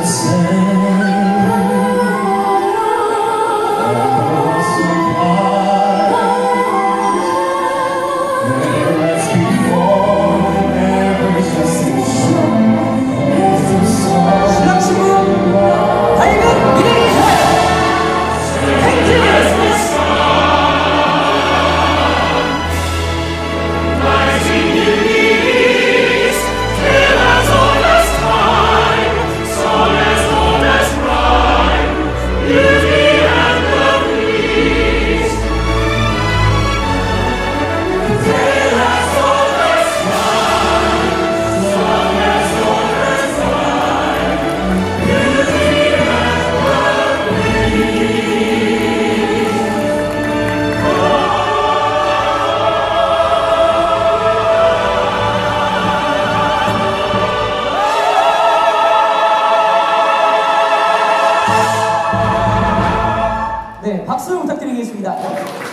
você. 박수 부탁드리겠습니다.